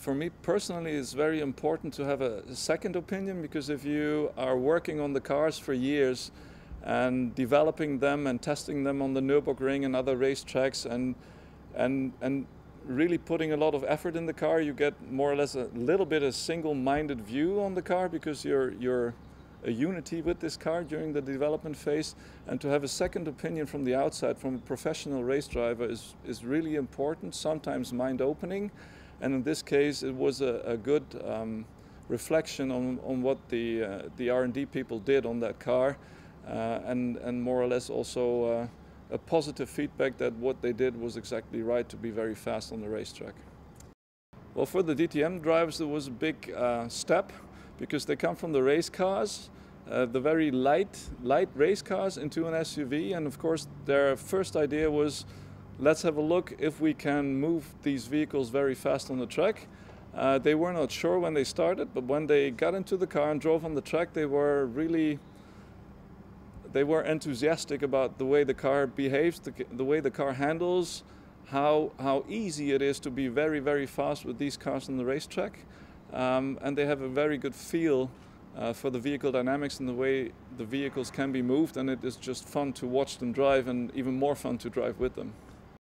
for me personally, it's very important to have a second opinion because if you are working on the cars for years and developing them and testing them on the Nürburgring and other racetracks and and and really putting a lot of effort in the car, you get more or less a little bit a single-minded view on the car because you're you're a unity with this car during the development phase. And to have a second opinion from the outside from a professional race driver is, is really important, sometimes mind-opening and in this case it was a, a good um, reflection on, on what the, uh, the R&D people did on that car uh, and, and more or less also uh, a positive feedback that what they did was exactly right to be very fast on the racetrack. Well, for the DTM drivers, it was a big uh, step because they come from the race cars, uh, the very light, light race cars into an SUV, and of course, their first idea was, let's have a look if we can move these vehicles very fast on the track. Uh, they were not sure when they started, but when they got into the car and drove on the track, they were really they were enthusiastic about the way the car behaves, the, the way the car handles, how, how easy it is to be very, very fast with these cars on the racetrack. Um, and they have a very good feel uh, for the vehicle dynamics and the way the vehicles can be moved and it is just fun to watch them drive and even more fun to drive with them.